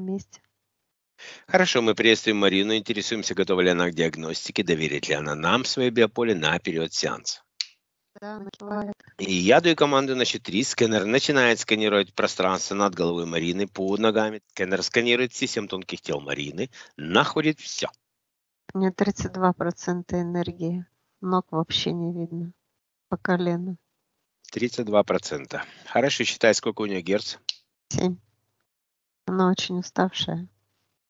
месте. Хорошо, мы приветствуем Марину, интересуемся, готова ли она к диагностике, доверит ли она нам свое биополе на период сеанса. Да. И я даю команду на счет 3. Сканер начинает сканировать пространство над головой Марины, под ногами. Сканер сканирует все семь тонких тел Марины, находит все. У меня 32% энергии. Ног вообще не видно. По колено. 32%. Хорошо, считай, сколько у нее герц. 7. Она очень уставшая.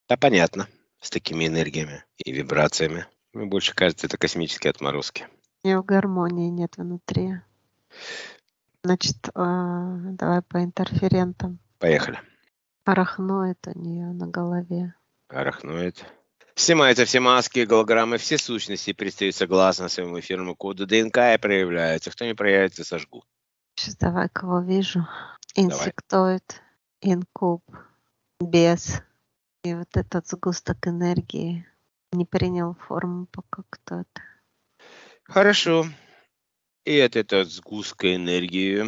Да, понятно. С такими энергиями и вибрациями. Мне больше кажется, это космические отморозки. У нее гармонии нет внутри. Значит, а, давай по интерферентам. Поехали. Арахноид у нее на голове. Арахноид. Снимаются все маски, голограммы, все сущности перестают согласно своему эфирному коду ДНК и проявляются. Кто не проявится, сожгу. Сейчас давай кого вижу. Инсектоид, инкуб, бес. И вот этот сгусток энергии не принял форму пока кто это. Хорошо. И от этого сгустка энергии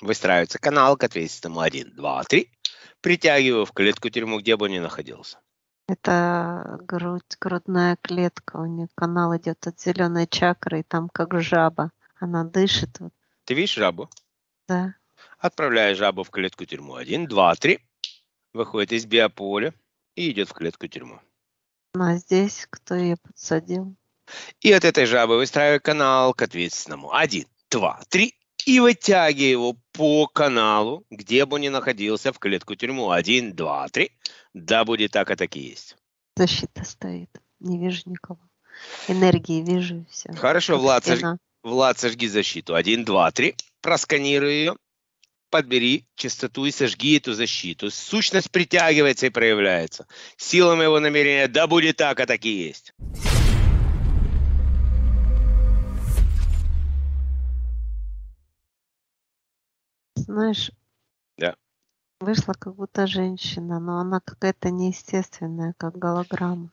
выстраивается канал к ответственному 1, 2, 3. Притягиваю в клетку тюрьму, где бы он ни находился. Это грудь, грудная клетка. У нее канал идет от зеленой чакры, и там как жаба. Она дышит. Ты видишь жабу? да. Отправляю жабу в клетку тюрьму. 1, 2, 3. Выходит из биополя и идет в клетку тюрьму. Она здесь, кто ее подсадил. И от этой жабы выстраиваю канал к ответственному. Один, два, три. И вытягиваю его по каналу, где бы он ни находился, в клетку тюрьму. Один, два, три. Да будет так, а так и есть. Защита стоит. Не вижу никого. Энергии вижу все. Хорошо, Влад, сож- Влад, сожги защиту. Один, два, три. Просканируй ее. Подбери частоту и сожги эту защиту. Сущность притягивается и проявляется. Сила моего намерения, да будет так, а так и есть. Знаешь, Да. вышла как будто женщина, но она какая-то неестественная, как голограмма.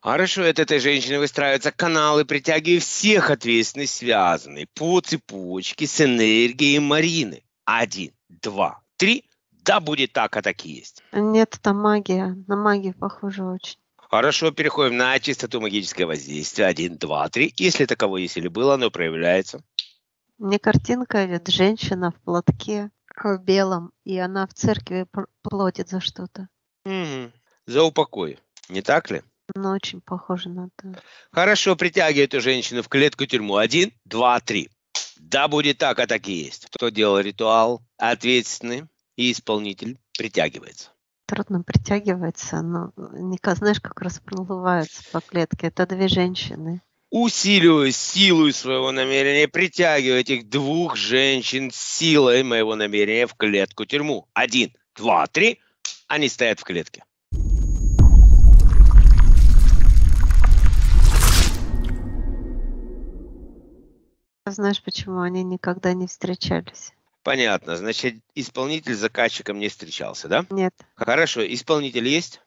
Хорошо, от этой женщины выстраиваются каналы, притягивая всех ответственных, связанные по цепочке с энергией Марины. Один, два, три. Да будет так, а так и есть. Нет, это магия. На магию похоже очень. Хорошо, переходим на чистоту магического воздействия. Один, два, три. Если таково есть или было, оно проявляется. Мне картинка идет женщина в платке, в белом, и она в церкви платит за что-то. Мгм. За упокой. Не так ли? Она очень похожа на то. Хорошо, притягивай эту женщину в клетку тюрьму. Один, два, три. Да будет так, а так и есть. Кто делал ритуал, ответственный и исполнитель притягивается. Трудно притягивается, но не ка- знаешь, как расплываются по клетке. Это две женщины. усиливаю силу своего намерения, притягиваю этих двух женщин силой моего намерения в клетку тюрьму. Один, два, три. Они стоят в клетке. Знаешь, почему они никогда не встречались? Понятно. Значит, исполнитель с заказчиком не встречался, да? Нет, Хорошо. Исполнитель есть?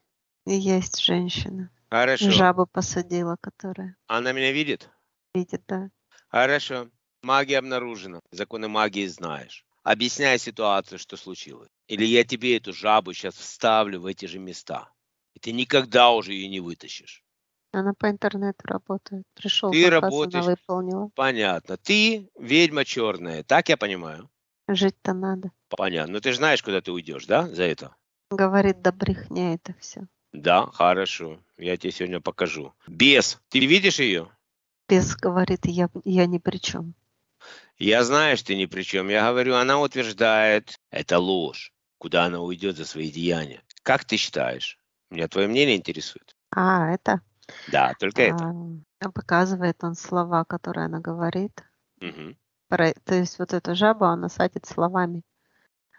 есть женщина. Хорошо. Жабу посадила, которая Она меня видит? видит, да. Хорошо. Магия обнаружена. Законы магии знаешь. Объясняй ситуацию, что случилось. Или я тебе эту жабу сейчас вставлю в эти же места. И ты никогда уже ее не вытащишь. Она по интернету работает. Пришел Ты заказ, работаешь. она выполнила. Понятно. Ты ведьма черная, так я понимаю? Жить-то надо. Понятно. Ну ты же знаешь, куда ты уйдешь, да, за это? Говорит, да брехня это все. Да, хорошо. Я тебе сегодня покажу. Бес, ты видишь ее? Бес говорит, я, я ни при чем. Я знаю, что ты ни при чем. Я говорю, она утверждает, это ложь. Куда она уйдет за свои деяния? Как ты считаешь? Меня твое мнение интересует. А, это? Да, только это. А, показывает он слова, которые она говорит. Мгм. Про- то есть вот эту жабу она садит словами,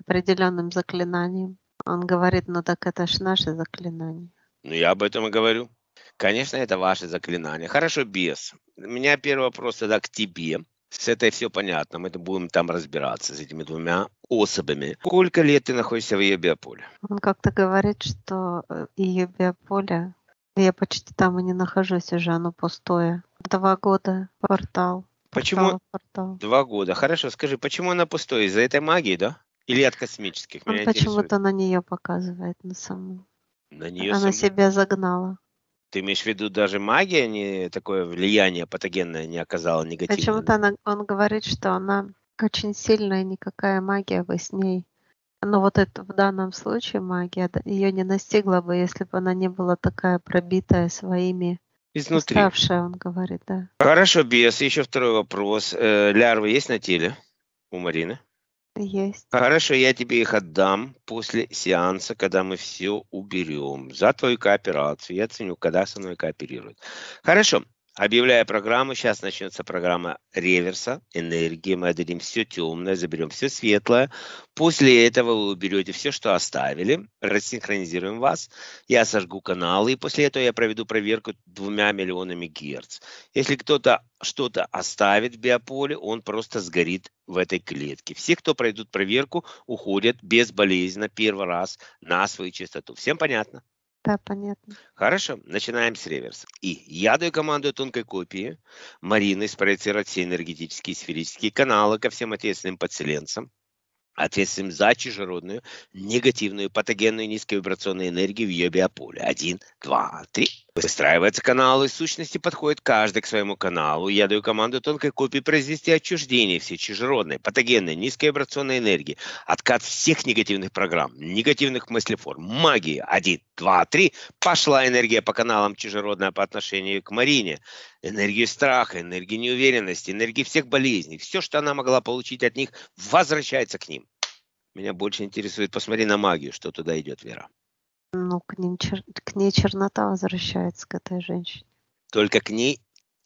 определенным заклинанием. Он говорит, ну так это ж наше заклинание. Ну, я об этом и говорю. Конечно, это ваше заклинание. Хорошо, бес. У меня первый вопрос тогда к тебе. С этой все понятно. Мы будем там разбираться с этими двумя особами. Сколько лет ты находишься в ее биополе? Он как-то говорит, что э, ее биополе, я почти там и не нахожусь уже, оно пустое. Два года портал. Почему? портал, Портал. Два года. Хорошо, скажи, почему она пустой? Из-за этой магии, да? Или от космических? Он почему-то на нее показывает на саму. На нее Она сам- себя загнала. Ты имеешь в виду, даже магия не такое влияние патогенное не оказала негативное? Почему-то она, он говорит, что она очень сильная, никакая магия бы с ней. Но вот это в данном случае магия ее не настигла бы, если бы она не была такая пробитая своими Изнутри. уставшая, он говорит, да. Хорошо, без. Еще второй вопрос. Э, лярвы есть на теле у Марины? Есть. Хорошо, я тебе их отдам после сеанса, когда мы все уберем. За твою кооперацию. Я ценю, когда со мной кооперируют. Хорошо. Объявляя программу, сейчас начнется программа реверса, энергии. Мы отдадим все темное, заберем все светлое. После этого вы уберете все, что оставили, рассинхронизируем вас. Я сожгу каналы, и после этого я проведу проверку двумя миллионами герц. Если кто-то что-то оставит в биополе, он просто сгорит в этой клетке. Все, кто пройдут проверку, уходят безболезненно первый раз на свою частоту. Всем понятно? Да, понятно. Хорошо, начинаем с реверса. И я даю команду тонкой копии Марины спроецировать все энергетические сферические каналы ко всем ответственным подселенцам, ответственным за чужеродную, негативную, патогенную низковибрационную энергию в ее биополе. Один, два, три. Выстраиваются каналы, сущности подходят каждый к своему каналу. Я даю команду тонкой копии произвести отчуждение всей чужеродной, патогенной, низковибрационной энергии, откат всех негативных программ, негативных мыслеформ, магии. Один, два, три. Пошла энергия по каналам чужеродная по отношению к Марине. Энергию страха, энергию неуверенности, энергии всех болезней. Все, что она могла получить от них, возвращается к ним. Меня больше интересует, посмотри на магию, что туда идет, Вера. Ну, к, ним чер- к ней чернота возвращается, к этой женщине. Только к ней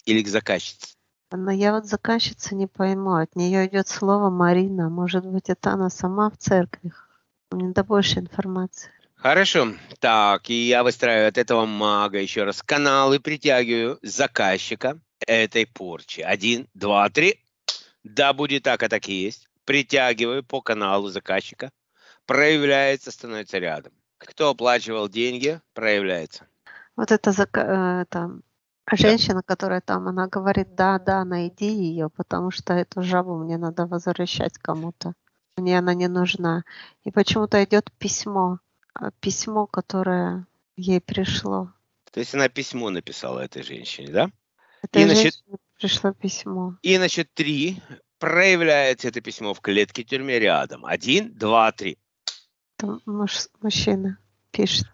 или к заказчице? Но я вот заказчицу не пойму. От нее идет слово Марина. Может быть, это она сама в церкви? Мне да больше информации. Хорошо. Так, и я выстраиваю от этого мага еще раз каналы, притягиваю заказчика этой порчи. Один, два, три. Да, будет так, а так и есть. Притягиваю по каналу заказчика. Проявляется, становится рядом. Кто оплачивал деньги, проявляется. Вот это, э, это женщина, которая там, она говорит, да, да, найди ее, потому что эту жабу мне надо возвращать кому-то. Мне она не нужна. И почему-то идет письмо. а, Письмо, которое ей пришло. То есть она письмо написала этой женщине, да? Этой И женщине пришло письмо. И, значит, три. Проявляется это письмо в клетке тюрьме рядом. Один, два, три. Это муж- мужчина пишет.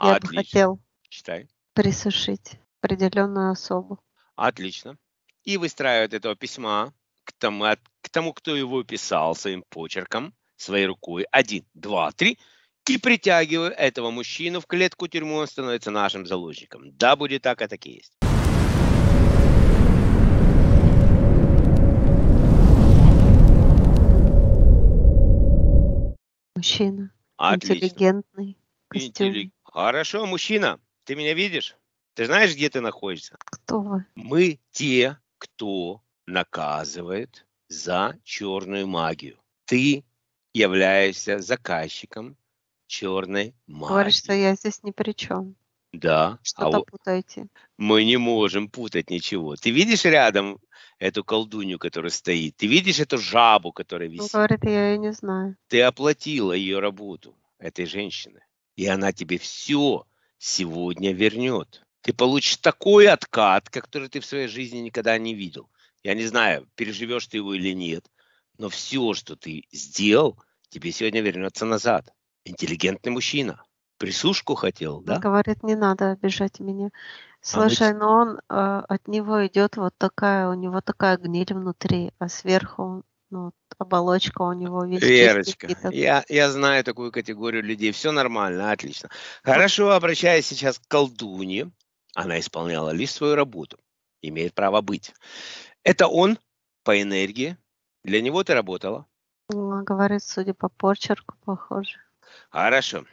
Я бы Отлично. хотел Читай. присушить определенную особу. Отлично. И выстраивает этого письма к тому, к тому, кто его писал своим почерком, своей рукой. Один, два, три. И притягиваю этого мужчину в клетку тюрьму, он становится нашим заложником. Да, будет так, а так и есть. Мужчина. Отлично. Интеллигентный. Костюм. Интелли- Хорошо, мужчина, ты меня видишь? Ты знаешь, где ты находишься? Кто вы? Мы те, кто наказывает за черную магию. Ты являешься заказчиком черной Говорит, что магии. я здесь ни при чем. Да, а Что-то вот путаете. мы не можем путать ничего. Ты видишь рядом эту колдунью, которая стоит? Ты видишь эту жабу, которая Он висит? говорит, я ее не знаю. Ты оплатила ее работу, этой женщины. И она тебе все сегодня вернет. Ты получишь такой откат, который ты в своей жизни никогда не видел. Я не знаю, переживешь ты его или нет, но все, что ты сделал, тебе сегодня вернется назад. Интеллигентный мужчина. Присушку хотел, Он да? говорит, не надо обижать меня. мы Слушай, но он э, от него идет вот такая, у него такая гниль внутри, а сверху ну, оболочка у него весь Верочка, я, я знаю такую категорию людей. Все нормально, отлично. Хорошо, обращаясь сейчас к колдуне. Она исполняла лишь свою работу. Имеет право быть. Это он по энергии. Для него ты работала. Ну, говорит, судя по почерку, похоже. Хорошо.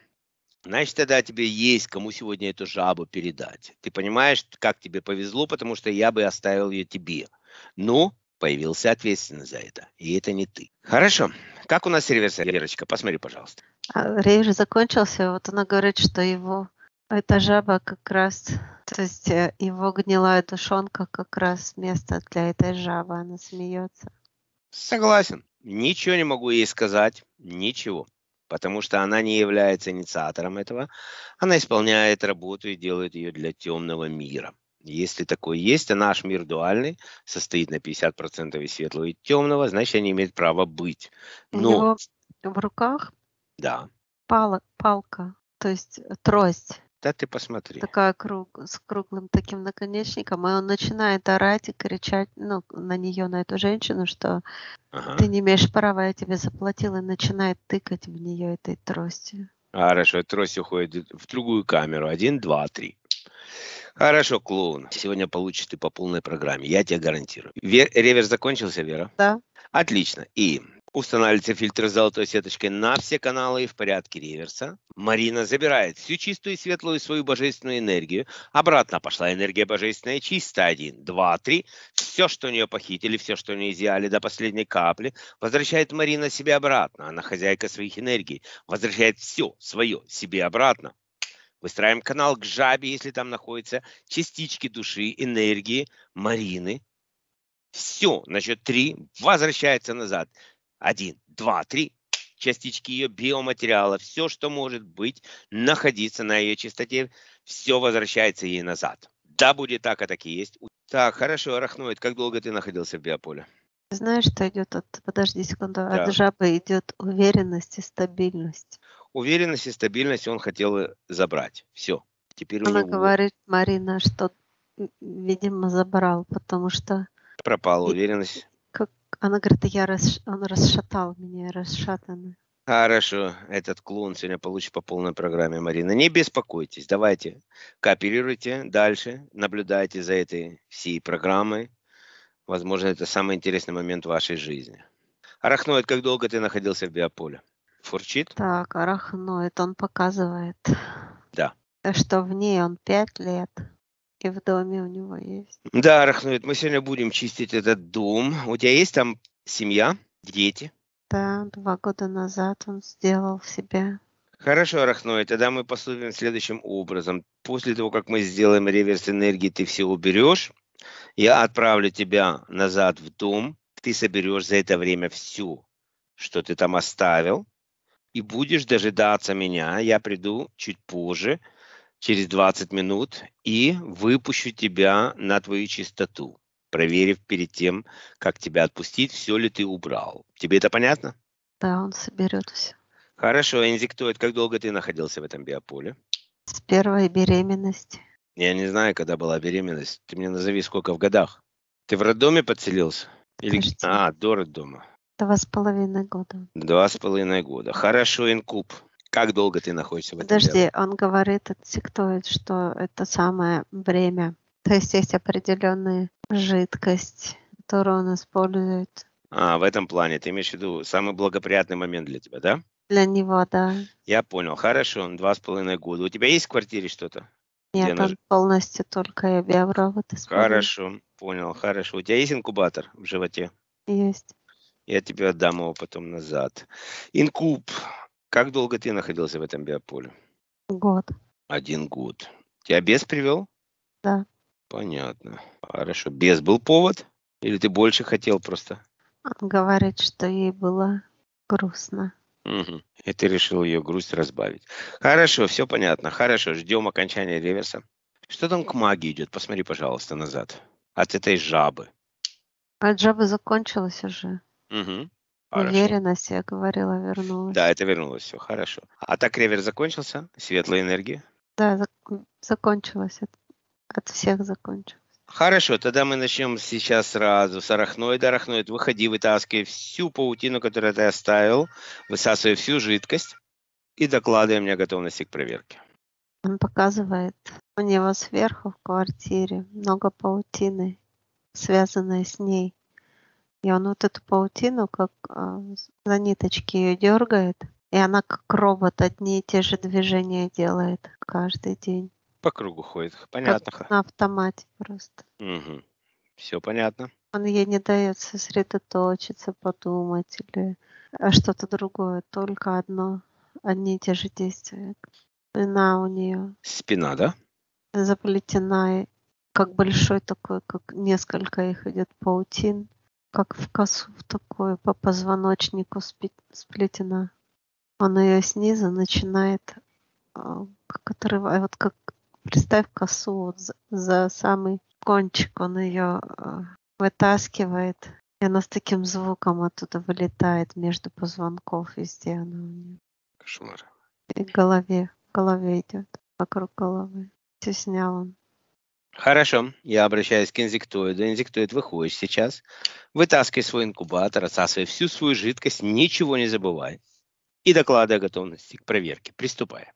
Значит, тогда тебе есть кому сегодня эту жабу передать. Ты понимаешь, как тебе повезло, потому что я бы оставил ее тебе. Ну, появился ответственный за это. И это не ты. Хорошо. Как у нас сервис, Верочка? Посмотри, пожалуйста. А рейв закончился, вот она говорит, что его эта жаба как раз, то есть э, его гнилая душонка как раз место для этой жабы, она смеется. Согласен. Ничего не могу ей сказать. Ничего. Потому что она не является инициатором этого. Она исполняет работу и делает ее для темного мира. Если такое есть, а наш мир дуальный, состоит на 50% из светлого и темного, значит, они имеют право быть. Но... У него в руках да. пала, палка, то есть трость. Да ты посмотри. Такая круг, с круглым таким наконечником, и он начинает орать и кричать ну, на нее, на эту женщину, что ага. ты не имеешь права, я тебе заплатил, и начинает тыкать в нее этой тростью. Хорошо, трость уходит в другую камеру. Один, два, три. Хорошо, клоун. Сегодня получишь ты по полной программе. Я тебе гарантирую. Вер... Реверс закончился, Вера? Да. Отлично. И Устанавливается фильтр с золотой сеточкой на все каналы и в порядке реверса. Марина забирает всю чистую и светлую свою божественную энергию. Обратно пошла энергия божественная чистая. Один, два, три. Все, что у нее похитили, все, что у нее изъяли до последней капли, возвращает Марина себе обратно. Она хозяйка своих энергий. Возвращает все свое себе обратно. Выстраиваем канал к жабе, если там находятся частички души, энергии Марины. Все, на счет три возвращается назад. Один, два, три. Частички ее биоматериала, все, что может быть, находиться на ее чистоте, все возвращается ей назад. Да, будет так, а так и есть. Так, хорошо, арахноид, как долго ты находился в биополе? Знаешь, что идет от, подожди секунду, да. от жабы идет уверенность и стабильность. Уверенность и стабильность он хотел забрать. Все. Теперь Она него... говорит, Марина, что, видимо, забрал, потому что... Пропала уверенность. Она говорит, я рас... он расшатал меня, расшатанный. Хорошо, этот клоун сегодня получит по полной программе, Марина. Не беспокойтесь, давайте, кооперируйте дальше, наблюдайте за этой всей программой. Возможно, это самый интересный момент в вашей жизни. Арахноид, как долго ты находился в биополе? Фурчит? Так, арахноид, он показывает. Да. Что в ней он пять лет и в доме у него есть. Да, Рахнует, мы сегодня будем чистить этот дом. У тебя есть там семья, дети? Да, два года назад он сделал себя. Хорошо, Рахной, тогда мы поступим следующим образом. После того, как мы сделаем реверс энергии, ты все уберешь. Я отправлю тебя назад в дом. Ты соберешь за это время все, что ты там оставил. И будешь дожидаться меня. Я приду чуть позже через 20 минут и выпущу тебя на твою чистоту, проверив перед тем, как тебя отпустить, все ли ты убрал. Тебе это понятно? Да, он соберет все. Хорошо, инзиктоид, как долго ты находился в этом биополе? С первой беременности. Я не знаю, когда была беременность. Ты мне назови, сколько в годах. Ты в роддоме подселился? Или... А, до роддома. Два с половиной года. Два с половиной года. Хорошо, инкуб. Как долго ты находишься в этом Подожди, деле? он говорит, отсектует, что это самое время. То есть есть определенная жидкость, которую он использует. А, в этом плане. Ты имеешь в виду самый благоприятный момент для тебя, да? Для него, да. Я понял. Хорошо, два с половиной года. У тебя есть в квартире что-то? Нет, Где он наж... полностью только я биопровод использую. Хорошо, понял, хорошо. У тебя есть инкубатор в животе? Есть. Я тебе отдам его потом назад. Инкуб. Как долго ты находился в этом биополе? Год. Один год. Тебя бес привел? Да. Понятно. Хорошо. Бес был повод? Или ты больше хотел просто? Он говорит, что ей было грустно. Угу. И ты решил ее грусть разбавить. Хорошо, все понятно. Хорошо, ждем окончания реверса. Что там к магии идет? Посмотри, пожалуйста, назад. От этой жабы. От жабы закончилась уже. Угу. Хорошо. Уверенность, я говорила, вернулась. Да, это вернулось, все хорошо. А так ревер закончился? Светлая энергия? Да, зак- закончилась. От, от всех закончилась. Хорошо, тогда мы начнем сейчас сразу с арахноида. Арахноид, выходи, вытаскивай всю паутину, которую ты оставил, высасывай всю жидкость и докладывай мне готовности к проверке. Он показывает, у него сверху в квартире много паутины, связанной с ней. И он вот эту паутину, как а, за ниточки ее дергает, и она как робот одни и те же движения делает каждый день. По кругу ходит, понятно. Как на автомате просто. Угу. Все понятно. Он ей не дает сосредоточиться, подумать или а что-то другое, только одно, одни и те же действия. Спина у нее. Спина, да? Заплетена, как большой такой, как несколько их идет паутин как в косу в такую по позвоночнику сплетена. Он ее снизу начинает а, как отрывать, вот как представь косу вот за, за самый кончик, он ее а, вытаскивает, и она с таким звуком оттуда вылетает между позвонков везде она у нее. Кошмар. И в голове, в голове идет, вокруг головы. Все снял он. Хорошо, я обращаюсь к инсектоиду. Инсектоид выходишь сейчас, вытаскивай свой инкубатор, отсасывай всю свою жидкость, ничего не забывай. И докладывай о готовности к проверке. Приступай.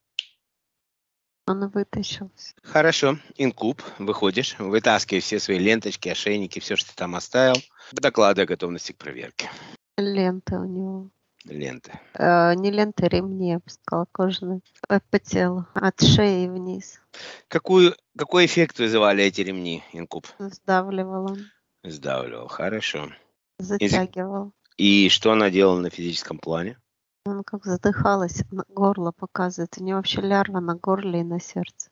Он вытащился. Хорошо, инкуб, выходишь, вытаскивай все свои ленточки, ошейники, все, что ты там оставил. Докладывай о готовности к проверке. Ленты у него. Ленты. Э, не ленты, ремни, я бы сказала, кожаные. Э, по телу, от шеи вниз. Какую, какой эффект вызывали эти ремни, инкуб? Сдавливал он. Сдавливал, хорошо. Затягивал. И что она делала на физическом плане? Он как задыхалась, горло показывает. У нее вообще лярва на горле и на сердце.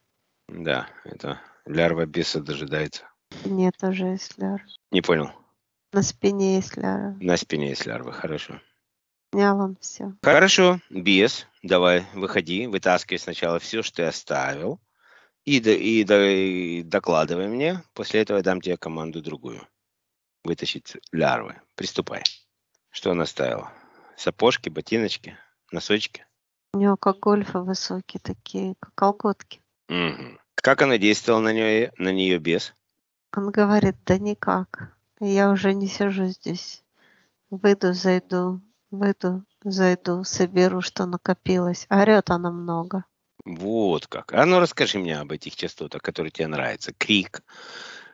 Да, это лярва беса дожидается. Нет, тоже есть лярва. Не понял. На спине есть лярва. На спине есть лярва, хорошо. Снял он все. Хорошо, бес, давай, выходи, вытаскивай сначала все, что ты оставил, и, и, и докладывай мне. После этого я дам тебе команду другую. Вытащить лярвы. Приступай. Что он оставил? Сапожки, ботиночки, носочки. У него как гольфы высокие такие, как колготки. Угу. Как она действовала на нее, на нее без? Он говорит, да никак. Я уже не сижу здесь. Выйду, зайду, выйду, зайду, соберу, что накопилось. Орет она много. Вот как. А ну расскажи мне об этих частотах, которые тебе нравятся. Крик.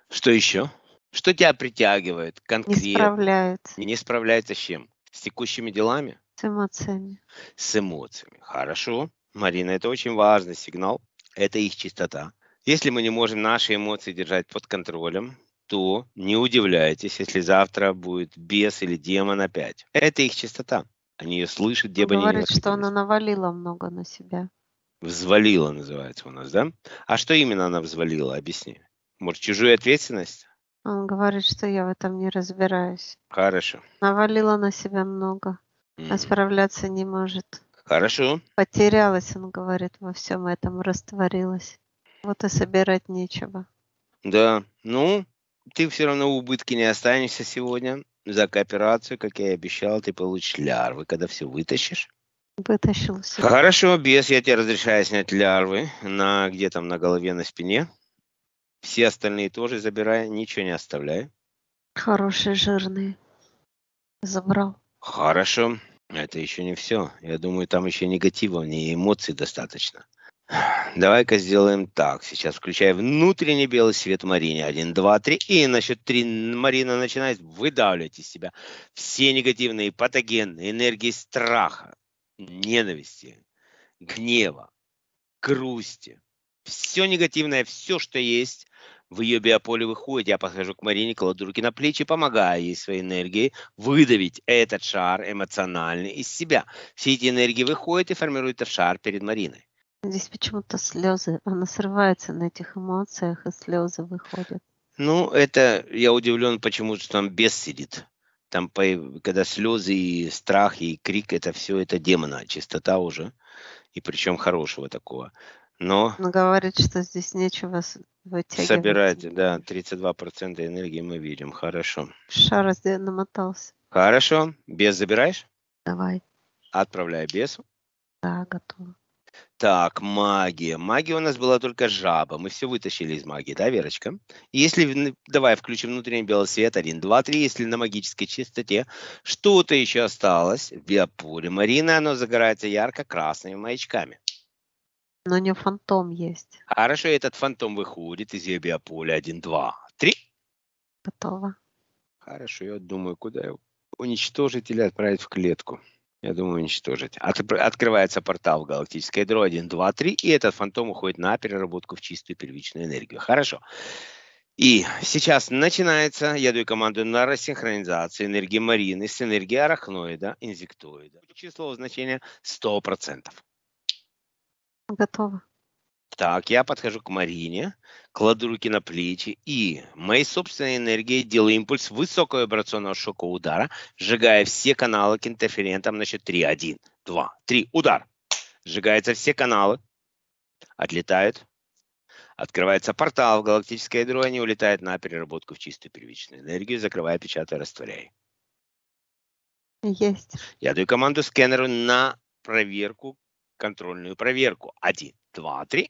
Что еще? Что тебя притягивает конкретно? Не справляется. Не справляется с чем? С текущими делами? С эмоциями. С эмоциями. Хорошо. Марина, это очень важный сигнал. Это их чистота. Если мы не можем наши эмоции держать под контролем, то не удивляйтесь, если завтра будет бес или демон опять. Это их чистота. Они ее слышат, где бы они ни Говорит, что она навалила много на себя. Взвалила называется у нас, да? А что именно она взвалила? Объясни. Может, чужую ответственность? Он говорит, что я в этом не разбираюсь. Хорошо. Навалила на себя много, mm. а справляться не может. Хорошо. Потерялась, он говорит, во всем этом, растворилась. Вот и собирать нечего. Да, ну, ты все равно в убытке не останешься сегодня. За кооперацию, как я и обещал, ты получишь лярвы, когда все вытащишь. Вытащил все. Хорошо, без я тебе разрешаю снять лярвы на где там на голове, на спине. Все остальные тоже забирай, ничего не оставляй. Хорошие, жирные. Забрал. Хорошо. Это еще не все. Я думаю, там еще негатива, не эмоций достаточно. Давай-ка сделаем так. Сейчас включай внутренний белый свет Марине. Один, два, три. И на счет три Марина начинает выдавливать из себя все негативные патогенные энергии страха, ненависти, гнева, грусти. Все негативное, все, что есть, в ее биополе выходит, я подхожу к Марине, кладу руки на плечи, помогая ей своей энергией выдавить этот шар эмоциональный из себя. Все эти энергии выходят и формируют этот шар перед Мариной. Здесь почему-то слезы, она срывается на этих эмоциях, и слезы выходят. Ну, это я удивлен, почему что там бес сидит. Там, когда слезы и страх и крик, это все это демона, чистота уже. И причем хорошего такого. Но... Он говорит, что здесь нечего вытягивать. Собирать, да, 32% энергии мы видим. Хорошо. Шар намотался. Хорошо. Без забираешь? Давай. Отправляй бесу. Да, готово. Так, магия. Магия у нас была только жаба. Мы все вытащили из магии, да, Верочка? Если, давай включим внутренний белый свет. Один, два, три. Если на магической чистоте что-то еще осталось в биополе Марины, оно загорается ярко-красными маячками. Но у нее фантом есть. Хорошо, этот фантом выходит из ее биополя. Один, два, три. Готово. Хорошо, я думаю, куда его уничтожить или отправить в клетку. Я думаю, уничтожить. От, открывается портал в галактическое ядро 1, 2, 3, и этот фантом уходит на переработку в чистую первичную энергию. Хорошо. И сейчас начинается, я даю команду на рассинхронизацию энергии Марины с энергией арахноида, инсектоида. Число значения 100%. Готово. Так, я подхожу к Марине, кладу руки на плечи и моей собственной энергией делаю импульс высокого вибрационного шокового удара, сжигая все каналы к интерферентам на счет 3. 1, два, три. Удар. Сжигаются все каналы. Отлетают. Открывается портал в галактическое ядро, они улетают на переработку в чистую первичную энергию, закрывая, печатая, растворяя. Есть. Я даю команду скэнеру на проверку, контрольную проверку. Один, два, три.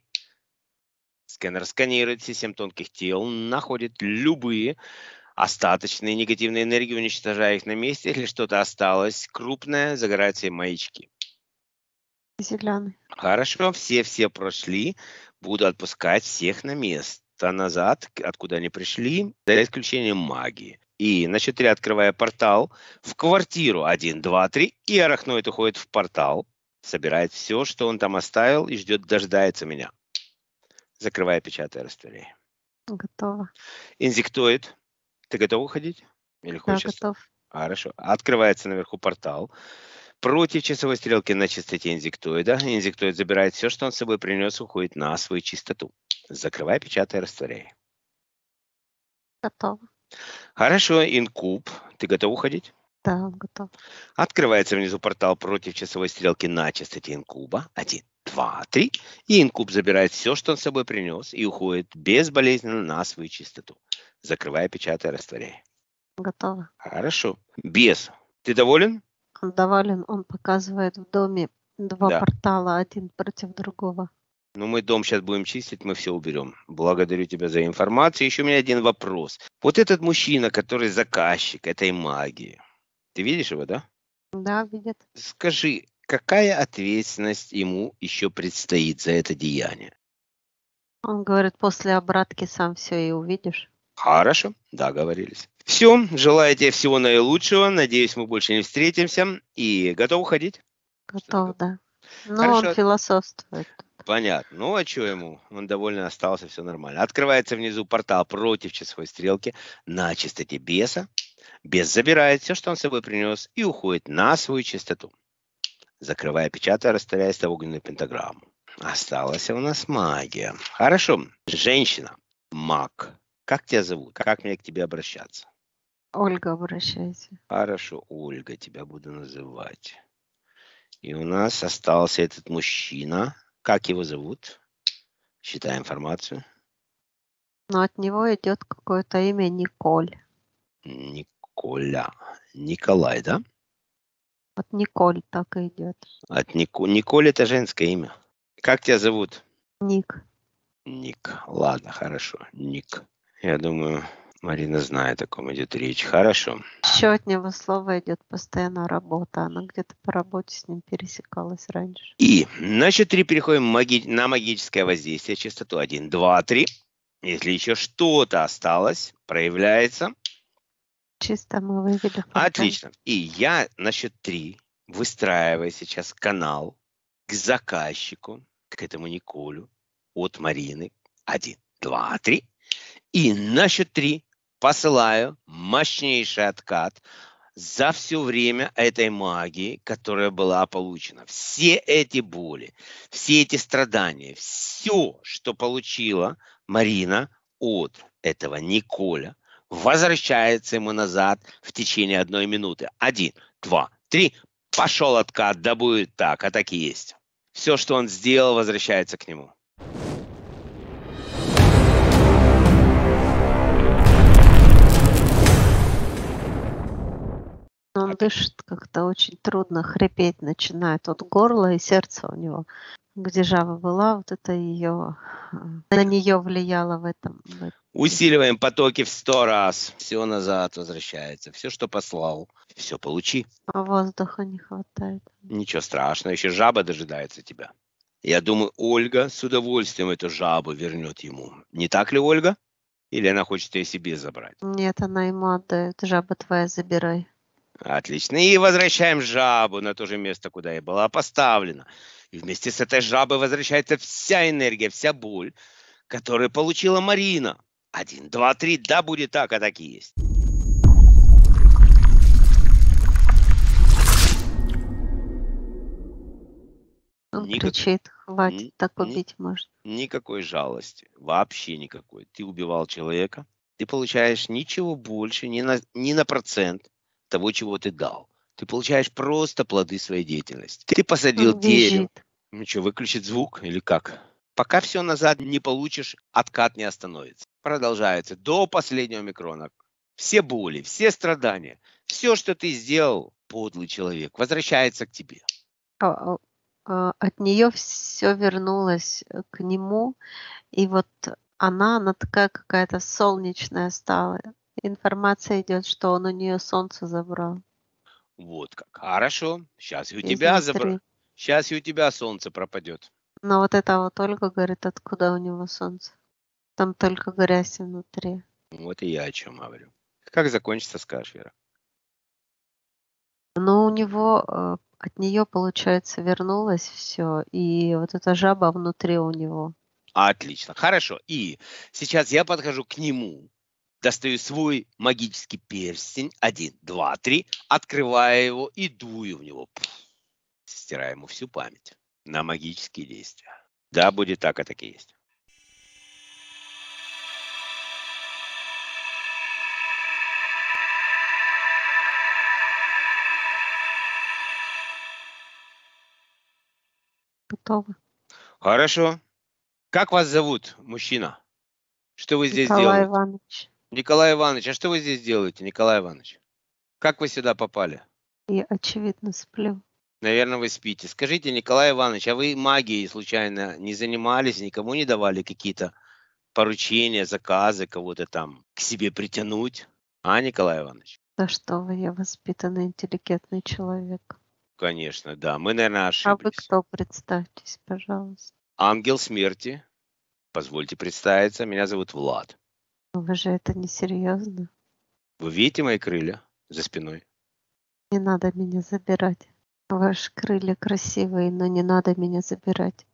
Скэнер сканирует все семь тонких тел, находит любые остаточные негативные энергии, уничтожая их на месте. Если что-то осталось крупное, загораются и маячки. Зеленый. Хорошо, все-все прошли. Буду отпускать всех на место назад, откуда они пришли, за исключением магии. И на счет три открывая портал в квартиру 1, 2, 3, и арахноид уходит в портал, собирает все, что он там оставил, и ждет, дождается меня. Закрывая, печатая, растворяя. Готово. Инсектоид. Ты готов уходить? Или хочешь? Да, готов. Хорошо. Открывается наверху портал. Против часовой стрелки на частоте инсектоида. Инсектоид забирает все, что он с собой принес, уходит на свою чистоту. Закрывай, печатай, растворяй. Готово. Хорошо, инкуб. Ты готов уходить? Да, готов. Открывается внизу портал против часовой стрелки на частоте инкуба. Один, два, три. И инкуб забирает все, что он с собой принес, и уходит безболезненно на свою чистоту. Закрывая, печатай, растворяй. Готово. Хорошо. Без. Ты доволен? Доволен, он показывает в доме два Да. портала, один против другого. Ну, мы дом сейчас будем чистить, мы все уберем. Благодарю тебя за информацию. Еще у меня один вопрос. Вот этот мужчина, который заказчик этой магии, ты видишь его, да? Да, видит. Скажи, какая ответственность ему еще предстоит за это деяние? Он говорит, после обратки сам все и увидишь. Хорошо, договорились. Все, желаю тебе всего наилучшего. Надеюсь, мы больше не встретимся. И готов уходить? Готов, да. Но Хорошо. он философствует. Понятно. Ну, а что ему? Он довольно остался, все нормально. Открывается внизу портал против часовой стрелки на чистоте беса. Бес забирает все, что он с собой принес, и уходит на свою чистоту. Закрывая, печатая, растворяясь в огненную пентаграмму. Осталась у нас магия. Хорошо. Женщина. Маг. Как тебя зовут? Как мне к тебе обращаться? Ольга, обращайся. Хорошо, Ольга, тебя буду называть. И у нас остался этот мужчина. Как его зовут? Считай информацию. Но от него идет какое-то имя Николь. Николя. Николай, да? Вот Николь так и идет. От Нико... Николь это женское имя. Как тебя зовут? Ник. Ник. Ладно, хорошо. Ник. Я думаю, Марина знает, о ком идет речь. Хорошо. Еще от него слово идет постоянно работа. Она где-то по работе с ним пересекалась раньше. И на счет три переходим маги- на магическое воздействие. Частоту 1, 2, 3. Если еще что-то осталось, проявляется, Чисто мы портал. Отлично. И я на счет три выстраиваю сейчас канал к заказчику, к этому Николю от Марины. Один, два, три. И на счет три посылаю мощнейший откат за все время этой магии, которая была получена. Все эти боли, все эти страдания, все, что получила Марина от этого Николя, возвращается ему назад в течение одной минуты. Один, два, три. Пошел откат, да будет так, а так и есть. Все, что он сделал, возвращается к нему. Он дышит как-то очень трудно, хрипеть начинает от горла и сердца у него. Где жаба была, вот это ее, на нее влияло в этом. в этом. Усиливаем потоки в сто раз. Все назад возвращается. Все, что послал, все получи. А воздуха не хватает. Ничего страшного, еще жаба дожидается тебя. Я думаю, Ольга с удовольствием эту жабу вернет ему. Не так ли, Ольга? Или она хочет ее себе забрать? Нет, она ему отдает. Жаба твоя, забирай. Отлично. И возвращаем жабу на то же место, куда и была поставлена. И вместе с этой жабой возвращается вся энергия, вся боль, которую получила Марина. Один, два, три, да, будет так, а так и есть. Он Никак- кричит, хватит, Н- так убить можно. Никакой жалости, вообще никакой. Ты убивал человека, ты получаешь ничего больше, ни на, ни на процент того, чего ты дал. Ты получаешь просто плоды своей деятельности. Ты посадил дерево. Ну что, выключить звук или как? Пока все назад не получишь, откат не остановится. Продолжается до последнего микрона. Все боли, все страдания, все, что ты сделал, подлый человек, возвращается к тебе. А, а, а, от нее все вернулось к нему, и вот она, она такая какая-то солнечная стала. Информация идет, что он у нее солнце забрал. Вот как. Хорошо. Сейчас и у тебя забрал. Сейчас и у тебя солнце пропадет. Но вот это вот Ольга говорит, откуда у него солнце. Там только грязь внутри. Вот и я о чем говорю. Как закончится, скажешь, Вера? Ну, у него э, от нее, получается, вернулось все, и вот эта жаба внутри у него. Отлично, хорошо. И сейчас я подхожу к нему, достаю свой магический перстень, один, два, три, открываю его и дую в него. Стираю ему всю память на магические действия. Да, будет так, а так и есть. Готово. Хорошо. Как вас зовут, мужчина? Что вы здесь Николай делаете? Иванович. Николай Иванович, а что вы здесь делаете, Николай Иванович? Как вы сюда попали? Я, очевидно, сплю. Наверное, вы спите. Скажите, Николай Иванович, а вы магией случайно не занимались, никому не давали какие-то поручения, заказы, кого-то там к себе притянуть? А, Николай Иванович? Да что вы, я воспитанный, интеллигентный человек. Конечно, да. Мы, наверное, ошиблись. А вы кто? Представьтесь, пожалуйста. Ангел смерти. Позвольте представиться. Меня зовут Влад. Вы же это не серьезно. Вы видите мои крылья за спиной? Не надо меня забирать. Ваши крылья красивые, но не надо меня забирать.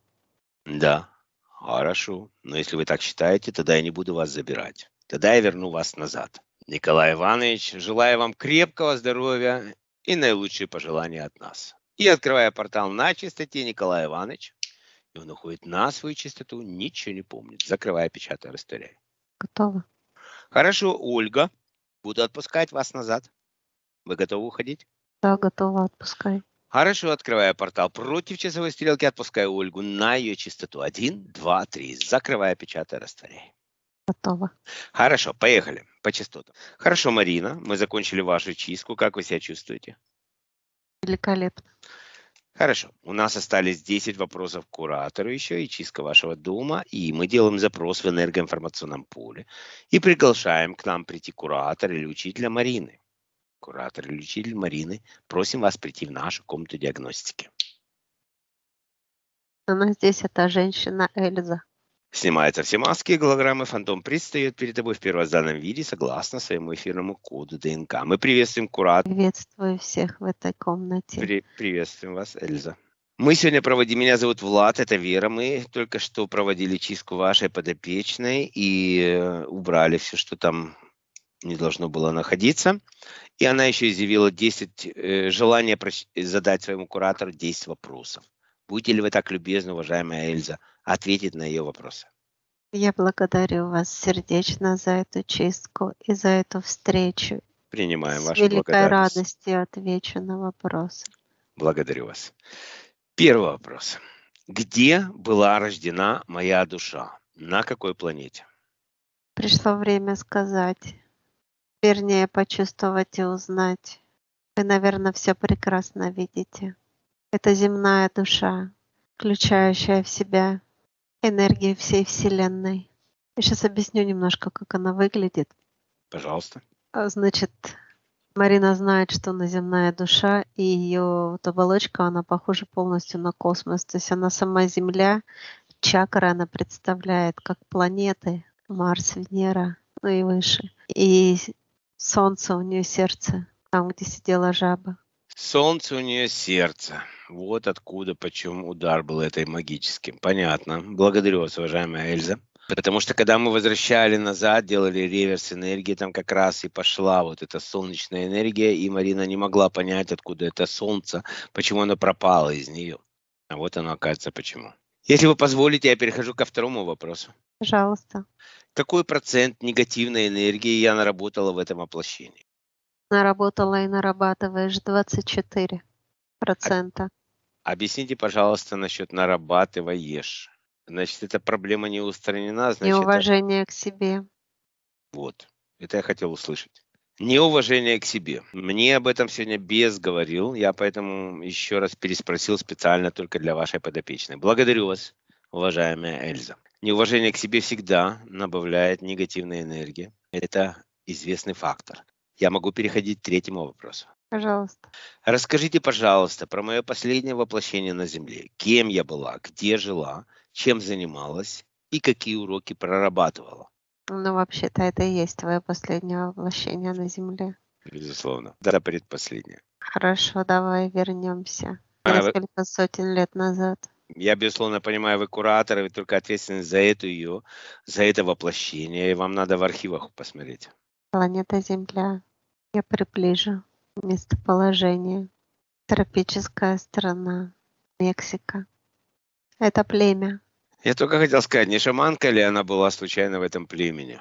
Да, хорошо. Но если вы так считаете, тогда я не буду вас забирать. Тогда я верну вас назад. Николай Иванович, желаю вам крепкого здоровья и наилучшие пожелания от нас. И открывая портал на чистоте, Николай Иванович, и он уходит на свою чистоту, ничего не помнит, закрывая, печатая, растворяя. Готово. Хорошо, Ольга, буду отпускать вас назад. Вы готовы уходить? Да, готова, отпускай. Хорошо, открывая портал против часовой стрелки, отпускаю Ольгу на ее чистоту. Один, два, три. Закрывая, печатая, растворяй. Готово. Хорошо, поехали по частотам. Хорошо, Марина, мы закончили вашу чистку. Как вы себя чувствуете? Великолепно. Хорошо. У нас остались 10 вопросов к куратору еще и чистка вашего дома. И мы делаем запрос в энергоинформационном поле. И приглашаем к нам прийти куратор или учителя Марины. Куратор или учитель Марины, просим вас прийти в нашу комнату диагностики. Она здесь, это женщина Эльза. Снимаются все маски и голограммы, фантом предстает перед тобой в первозданном виде согласно своему эфирному коду ДНК. Мы приветствуем куратора. Приветствую всех в этой комнате. При, приветствуем вас, Эльза. Мы сегодня проводим, меня зовут Влад, это Вера. Мы только что проводили чистку вашей подопечной и э, убрали все, что там не должно было находиться. И она еще изъявила 10 э, желание задать своему куратору 10 вопросов. Будете ли вы так любезны, уважаемая Эльза, ответить на ее вопросы? Я благодарю вас сердечно за эту чистку и за эту встречу. Принимаем С вашу великой благодарность. радостью отвечу на вопросы. Благодарю вас. Первый вопрос. Где была рождена моя душа? На какой планете? Пришло время сказать, вернее, почувствовать и узнать. Вы, наверное, все прекрасно видите. Это земная душа, включающая в себя энергию всей Вселенной. Я сейчас объясню немножко, как она выглядит. Пожалуйста. А, Значит, Марина знает, что она земная душа, и ее вот оболочка, она похожа полностью на космос. То есть она сама Земля, чакра она представляет как планеты, Марс, Венера, ну и выше. И Солнце у нее сердце, там, где сидела жаба. Солнце у нее сердце. Вот откуда, почему удар был этой магическим. Понятно. Благодарю вас, уважаемая Эльза. Потому что когда мы возвращали назад, делали реверс энергии, там как раз и пошла вот эта солнечная энергия, и Марина не могла понять, откуда это солнце, почему оно пропало из нее. А вот оно, оказывается, почему. Если вы позволите, я перехожу ко второму вопросу. Пожалуйста. Какой процент негативной энергии я наработала в этом воплощении? Наработала и нарабатываешь 24 процента. Объясните, пожалуйста, насчет нарабатываешь. Значит, эта проблема не устранена. Значит, Неуважение к себе. Вот. Это я хотел услышать. Неуважение к себе. Мне об этом сегодня без говорил, я поэтому еще раз переспросил специально только для вашей подопечной. Благодарю вас, уважаемая Эльза. Неуважение к себе всегда набавляет негативной энергии. Это известный фактор. Я могу переходить к третьему вопросу. Пожалуйста. Расскажите, пожалуйста, про мое последнее воплощение на Земле. Кем я была, где жила, чем занималась и какие уроки прорабатывала. Ну, вообще-то это и есть твое последнее воплощение на Земле. Безусловно. Да, предпоследнее. Хорошо, давай вернемся. А, Несколько вы... сотен лет назад. Я, безусловно, понимаю, вы куратор, вы только ответственны за эту ее, за это воплощение, и вам надо в архивах посмотреть. Планета Земля. Я приближу. Местоположение. Тропическая страна. Мексика. Это племя. Я только хотел сказать, не шаманка ли она была случайно в этом племени?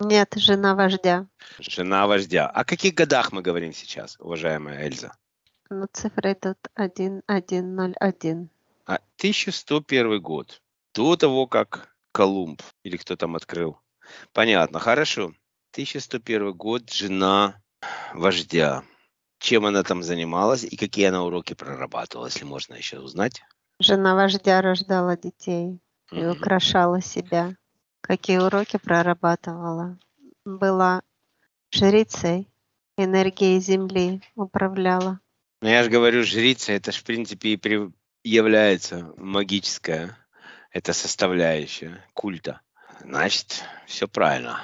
Нет, жена вождя. Жена вождя. О каких годах мы говорим сейчас, уважаемая Эльза? Ну, цифры идут 1101. А 1101 год. До того, как Колумб или кто там открыл. Понятно, хорошо. 1101 год, жена вождя. Чем она там занималась и какие она уроки прорабатывала, если можно еще узнать? Жена вождя рождала детей и украшала себя. Какие уроки прорабатывала? Была жрицей, энергией Земли управляла. Ну, я же говорю, жрица, это же, в принципе, и является магическая, это составляющая культа. Значит, все правильно.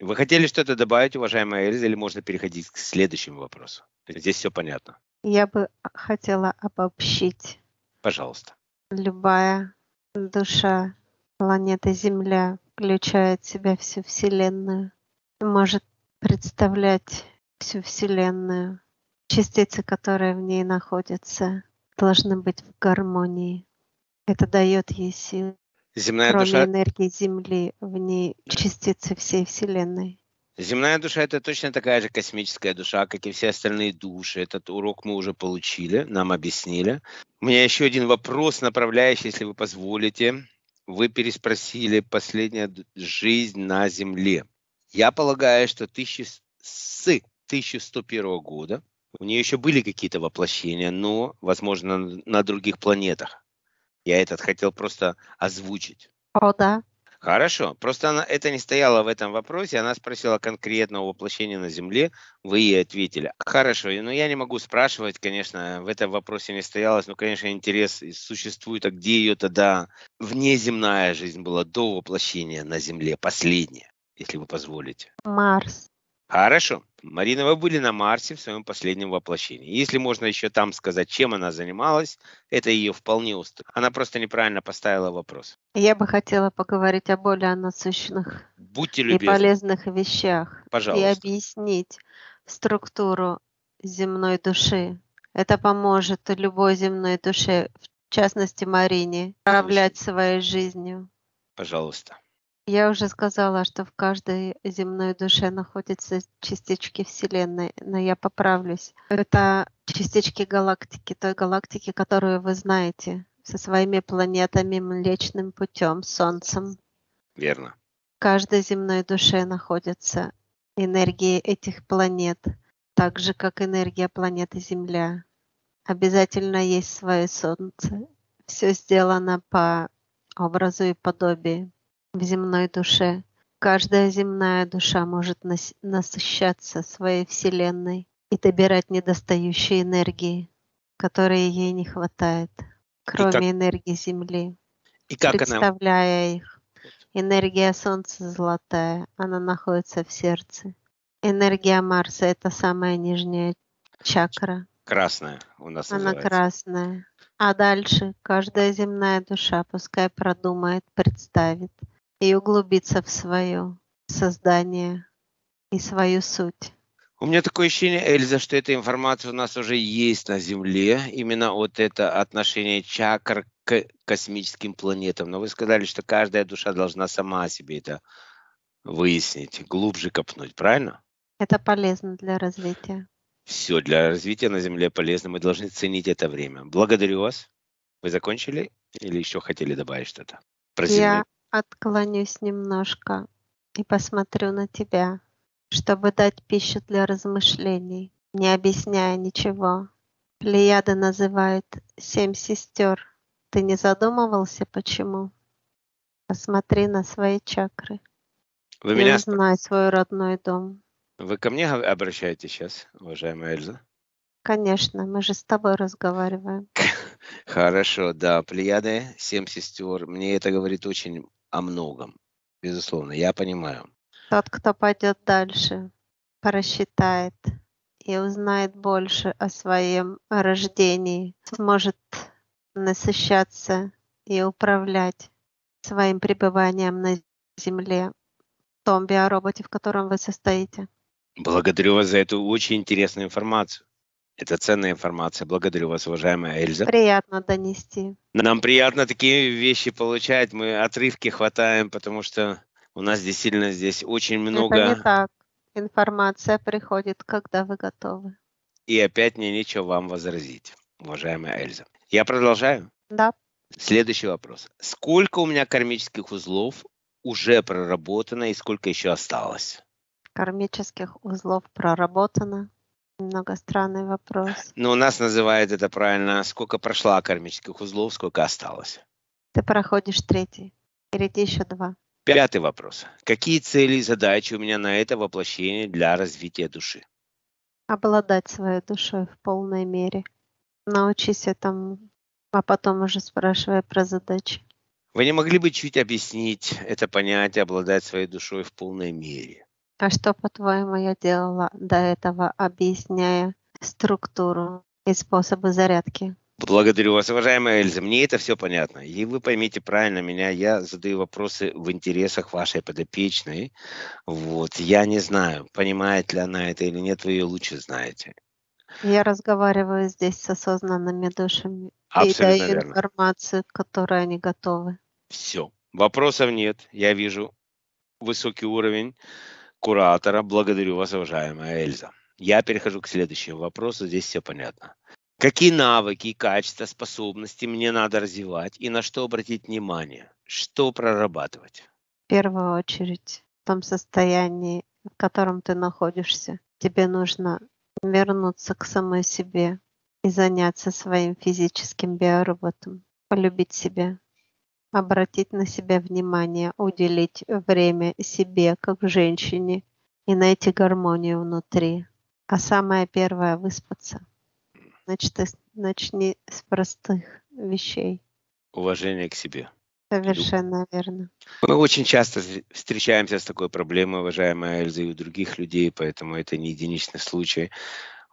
Вы хотели что-то добавить, уважаемая Эльза, или можно переходить к следующему вопросу? Здесь все понятно. Я бы хотела обобщить Пожалуйста. Любая душа планеты Земля включает в себя всю Вселенную может представлять всю Вселенную. Частицы, которые в ней находятся, должны быть в гармонии. Это дает ей силу. Земная Кроме душа... энергии Земли, в ней частицы всей Вселенной. Земная душа – это точно такая же космическая душа, как и все остальные души. Этот урок мы уже получили, нам объяснили. У меня еще один вопрос, направляющий, если вы позволите. Вы переспросили последняя жизнь на Земле. Я полагаю, что тысячи, с 1101 года у нее еще были какие-то воплощения, но, возможно, на других планетах. Я этот хотел просто озвучить. О, да. Хорошо. Просто она, это не стояло в этом вопросе. Она спросила конкретного воплощения на Земле. Вы ей ответили. Хорошо. Но я не могу спрашивать, конечно, в этом вопросе не стоялось. Но, конечно, интерес существует. А где ее тогда внеземная жизнь была до воплощения на Земле? Последняя, если вы позволите. Марс. Хорошо. Марина, вы были на Марсе в своем последнем воплощении. Если можно еще там сказать, чем она занималась, это ее вполне устроит. Она просто неправильно поставила вопрос. Я бы хотела поговорить о более насущных Будьте любезны. и полезных вещах. Пожалуйста. И объяснить структуру земной души. Это поможет любой земной душе, в частности Марине, управлять своей жизнью. Пожалуйста. Я уже сказала, что в каждой земной душе находятся частички Вселенной, но я поправлюсь. Это частички галактики, той галактики, которую вы знаете, со своими планетами, Млечным путем, Солнцем. Верно. В каждой земной душе находятся энергии этих планет, так же, как энергия планеты Земля. Обязательно есть свое Солнце. Все сделано по образу и подобию в земной душе. Каждая земная душа может насыщаться своей Вселенной и добирать недостающие энергии, которые ей не хватает, кроме как... энергии Земли. И как представляя она... их. Энергия Солнца золотая, она находится в сердце. Энергия Марса — это самая нижняя чакра. Красная у нас Она называется. красная. А дальше каждая земная душа пускай продумает, представит — и углубиться в свое создание и свою суть. У меня такое ощущение, Эльза, что эта информация у нас уже есть на Земле. Именно вот это отношение чакр к космическим планетам. Но вы сказали, что каждая душа должна сама себе это выяснить, глубже копнуть, правильно? Это полезно для развития. Все для развития на Земле полезно. Мы должны ценить это время. Благодарю вас. Вы закончили или еще хотели добавить что-то? Про Я отклонюсь немножко и посмотрю на тебя, чтобы дать пищу для размышлений, не объясняя ничего. Плеяда называет семь сестер. Ты не задумывался, почему? Посмотри на свои чакры. Вы и меня... узнай свой родной дом. Вы ко мне обращаетесь сейчас, уважаемая Эльза? Конечно, мы же с тобой разговариваем. Хорошо, да, Плеяды, семь сестер. Мне это говорит очень о многом. Безусловно, я понимаю. Тот, кто пойдет дальше, просчитает и узнает больше о своем рождении, сможет насыщаться и управлять своим пребыванием на Земле, в том биороботе, в котором вы состоите. Благодарю вас за эту очень интересную информацию. Это ценная информация. Благодарю вас, уважаемая Эльза. Приятно донести. Нам приятно такие вещи получать. Мы отрывки хватаем, потому что у нас действительно здесь очень много... Это не так. Информация приходит, когда вы готовы. И опять мне нечего вам возразить, уважаемая Эльза. Я продолжаю? Да. Следующий вопрос. Сколько у меня кармических узлов уже проработано и сколько еще осталось? Кармических узлов проработано. Много странный вопрос. Ну, у нас называют это правильно, сколько прошла кармических узлов, сколько осталось. Ты проходишь третий. Впереди еще два. Пятый вопрос. Какие цели и задачи у меня на это воплощение для развития души? Обладать своей душой в полной мере. Научись этому, а потом уже спрашивай про задачи. Вы не могли бы чуть объяснить это понятие обладать своей душой в полной мере? А что, по-твоему, я делала до этого, объясняя структуру и способы зарядки? Благодарю вас, уважаемая Эльза. Мне это все понятно. И вы поймите правильно меня, я задаю вопросы в интересах вашей подопечной. Вот. Я не знаю, понимает ли она это или нет, вы ее лучше знаете. Я разговариваю здесь с осознанными душами Абсолютно и даю верно. информацию, к которой они готовы. Все. Вопросов нет. Я вижу высокий уровень куратора. Благодарю вас, уважаемая Эльза. Я перехожу к следующему вопросу. Здесь все понятно. Какие навыки, качества, способности мне надо развивать и на что обратить внимание? Что прорабатывать? В первую очередь, в том состоянии, в котором ты находишься, тебе нужно вернуться к самой себе и заняться своим физическим биороботом, полюбить себя, обратить на себя внимание, уделить время себе как женщине и найти гармонию внутри. А самое первое — выспаться. Значит, начни с простых вещей. Уважение к себе. Совершенно верно. Мы очень часто встречаемся с такой проблемой, уважаемая Эльза, и у других людей, поэтому это не единичный случай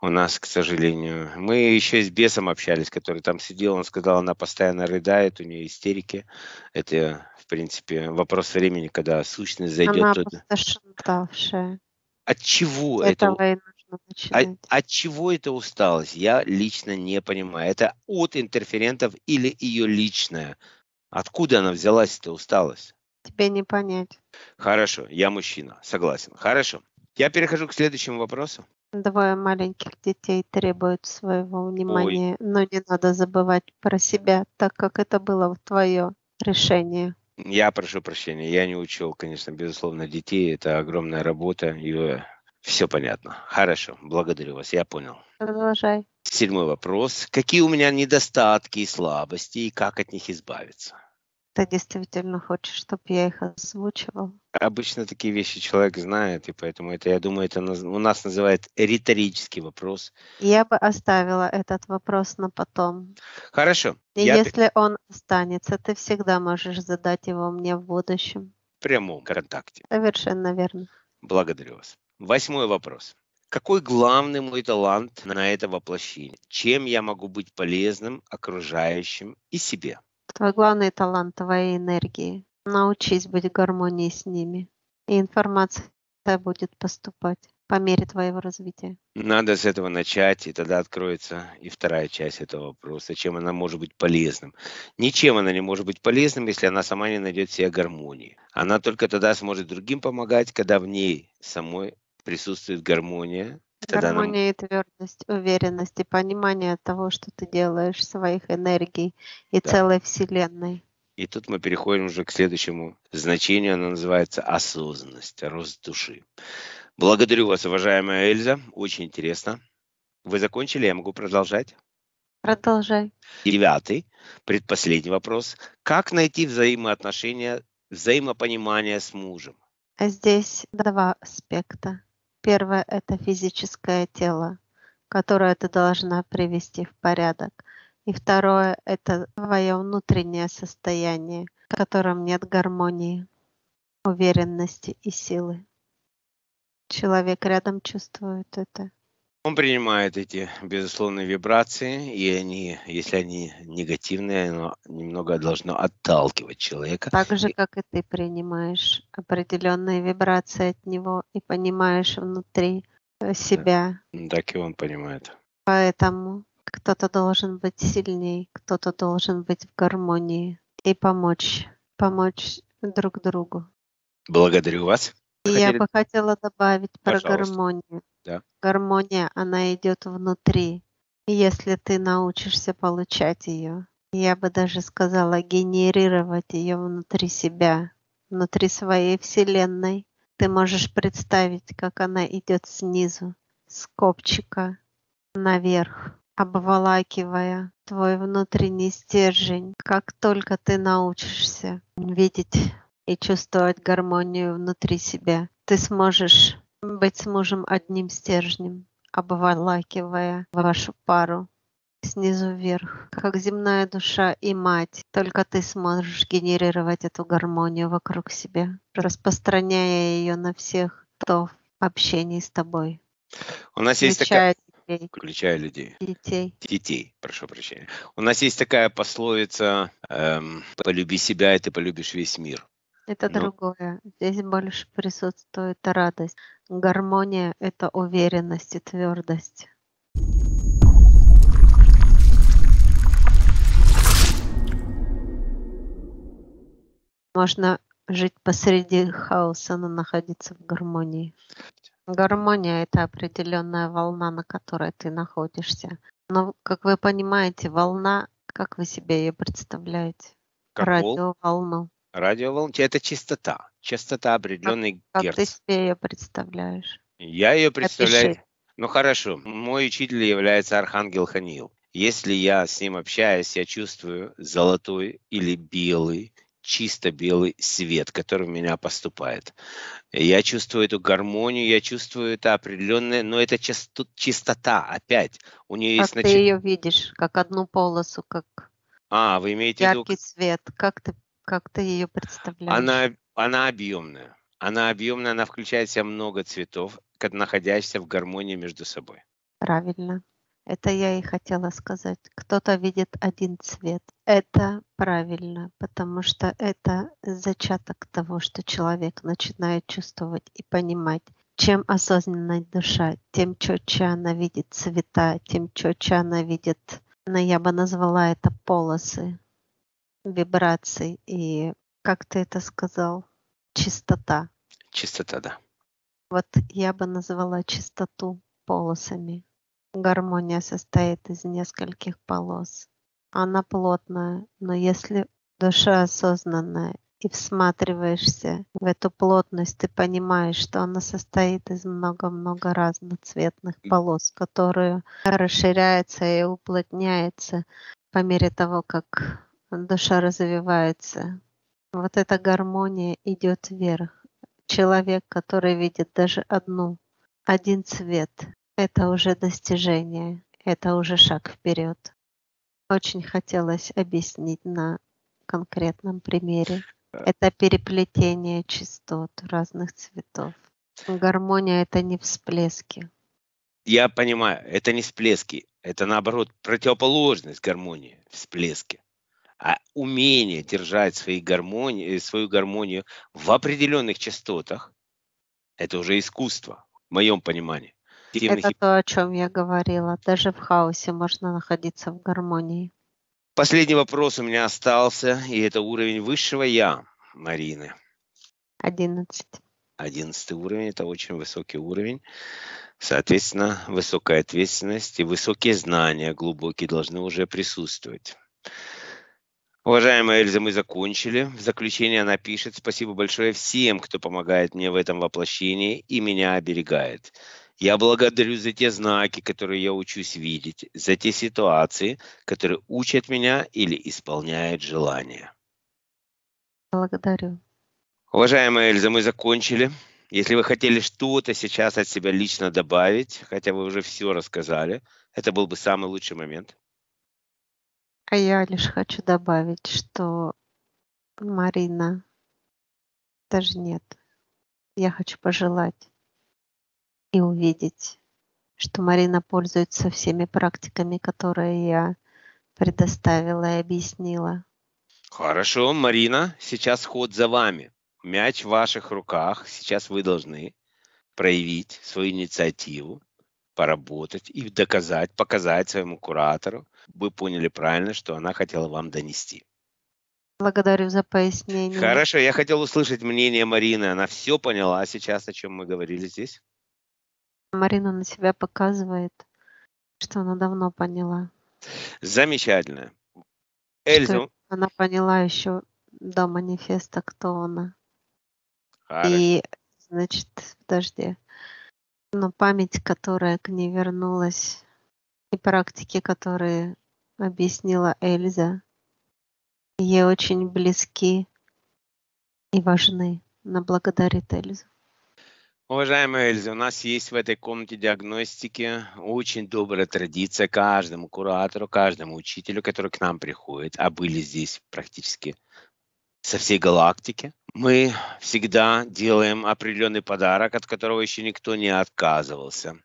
у нас, к сожалению. Мы еще с бесом общались, который там сидел, он сказал, она постоянно рыдает, у нее истерики. Это, в принципе, вопрос времени, когда сущность зайдет она туда. Она От чего Этого это? А, от чего это усталость? Я лично не понимаю. Это от интерферентов или ее личная? Откуда она взялась, эта усталость? Тебе не понять. Хорошо, я мужчина, согласен. Хорошо. Я перехожу к следующему вопросу. Двое маленьких детей требуют своего внимания, Ой. но не надо забывать про себя, так как это было твое решение. Я прошу прощения, я не учел, конечно, безусловно, детей. Это огромная работа, и все понятно. Хорошо, благодарю вас, я понял. Продолжай. Седьмой вопрос. Какие у меня недостатки и слабости, и как от них избавиться? Ты действительно хочешь, чтобы я их озвучивал? Обычно такие вещи человек знает, и поэтому это, я думаю, это у нас называют риторический вопрос. Я бы оставила этот вопрос на потом. Хорошо. И я... если он останется, ты всегда можешь задать его мне в будущем. В прямом контакте. Совершенно верно. Благодарю вас. Восьмой вопрос. Какой главный мой талант на это воплощение? Чем я могу быть полезным окружающим и себе? Твой главный талант твоей энергии. Научись быть в гармонии с ними. И информация будет поступать по мере твоего развития. Надо с этого начать, и тогда откроется и вторая часть этого вопроса, чем она может быть полезным. Ничем она не может быть полезным, если она сама не найдет себе гармонии. Она только тогда сможет другим помогать, когда в ней самой присутствует гармония. Гармония и твердость, уверенность и понимание того, что ты делаешь, своих энергий и да. целой Вселенной. И тут мы переходим уже к следующему значению. Оно называется осознанность, рост души. Благодарю вас, уважаемая Эльза. Очень интересно. Вы закончили? Я могу продолжать? Продолжай. Девятый, предпоследний вопрос. Как найти взаимоотношения, взаимопонимание с мужем? Здесь два аспекта. Первое – это физическое тело, которое ты должна привести в порядок. И второе – это твое внутреннее состояние, в котором нет гармонии, уверенности и силы. Человек рядом чувствует это. Он принимает эти безусловные вибрации, и они, если они негативные, оно немного должно отталкивать человека. Так же, как и ты принимаешь определенные вибрации от него и понимаешь внутри э, себя. Да. Так и он понимает. Поэтому кто-то должен быть сильнее, кто-то должен быть в гармонии и помочь, помочь друг другу. Благодарю вас. И я бы хотела добавить про гармонию. Да. Гармония, она идет внутри. Если ты научишься получать ее, я бы даже сказала, генерировать ее внутри себя, внутри своей вселенной, ты можешь представить, как она идет снизу, с копчика наверх, обволакивая твой внутренний стержень. Как только ты научишься видеть и чувствовать гармонию внутри себя. Ты сможешь быть с мужем одним стержнем, обволакивая вашу пару снизу вверх, как земная душа и мать. Только ты сможешь генерировать эту гармонию вокруг себя, распространяя ее на всех, кто в общении с тобой. У нас есть такая... Детей. Включая людей. Детей. Детей, прошу прощения. У нас есть такая пословица эм, «полюби себя, и ты полюбишь весь мир». Это ну. другое. Здесь больше присутствует радость. Гармония — это уверенность и твердость. Можно жить посреди хаоса, но находиться в гармонии. Гармония — это определенная волна, на которой ты находишься. Но, как вы понимаете, волна, как вы себе ее представляете? Как Радиоволну. Радиоволна – это частота. Частота определенный как, герц. Как ты себе ее представляешь? Я ее представляю. Опиши. Ну хорошо. Мой учитель является Архангел Ханил. Если я с ним общаюсь, я чувствую золотой или белый, чисто белый свет, который в меня поступает. Я чувствую эту гармонию, я чувствую это определенное, но это часто, чистота опять. У нее как есть ты нач... ее видишь, как одну полосу, как а, вы имеете яркий в виду... свет. Как ты как ты ее представляешь? Она, она объемная. Она объемная, она включает в себя много цветов, находящихся в гармонии между собой. Правильно. Это я и хотела сказать. Кто-то видит один цвет. Это правильно, потому что это зачаток того, что человек начинает чувствовать и понимать. Чем осознанная душа, тем четче она видит цвета, тем четче она видит, но я бы назвала это полосы вибраций и, как ты это сказал, чистота. Чистота, да. Вот я бы назвала чистоту полосами. Гармония состоит из нескольких полос. Она плотная, но если душа осознанная и всматриваешься в эту плотность, ты понимаешь, что она состоит из много-много разноцветных полос, которые расширяются и уплотняются по мере того, как душа развивается. Вот эта гармония идет вверх. Человек, который видит даже одну, один цвет, это уже достижение, это уже шаг вперед. Очень хотелось объяснить на конкретном примере. Это переплетение частот разных цветов. Гармония — это не всплески. Я понимаю, это не всплески. Это наоборот противоположность гармонии, всплески а умение держать свои гармонии, э, свою гармонию в определенных частотах, это уже искусство, в моем понимании. Это то, о чем я говорила. Даже в хаосе можно находиться в гармонии. Последний вопрос у меня остался, и это уровень высшего Я, Марины. Одиннадцать. Одиннадцатый уровень – это очень высокий уровень. Соответственно, высокая ответственность и высокие знания глубокие должны уже присутствовать. Уважаемая Эльза, мы закончили. В заключение она пишет, спасибо большое всем, кто помогает мне в этом воплощении и меня оберегает. Я благодарю за те знаки, которые я учусь видеть, за те ситуации, которые учат меня или исполняют желания. Благодарю. Уважаемая Эльза, мы закончили. Если вы хотели что-то сейчас от себя лично добавить, хотя вы уже все рассказали, это был бы самый лучший момент. А я лишь хочу добавить, что Марина даже нет. Я хочу пожелать и увидеть, что Марина пользуется всеми практиками, которые я предоставила и объяснила. Хорошо, Марина, сейчас ход за вами. Мяч в ваших руках. Сейчас вы должны проявить свою инициативу, поработать и доказать, показать своему куратору. Вы поняли правильно, что она хотела вам донести. Благодарю за пояснение. Хорошо, я хотел услышать мнение Марины. Она все поняла сейчас, о чем мы говорили здесь? Марина на себя показывает, что она давно поняла. Замечательно. Эльза. Что она поняла еще до манифеста, кто она. И, значит, подожди. Но память, которая к ней вернулась, и практики, которые объяснила Эльза, ей очень близки и важны. Она благодарит Эльзу. Уважаемая Эльза, у нас есть в этой комнате диагностики очень добрая традиция каждому куратору, каждому учителю, который к нам приходит, а были здесь практически со всей галактики. Мы всегда делаем определенный подарок, от которого еще никто не отказывался.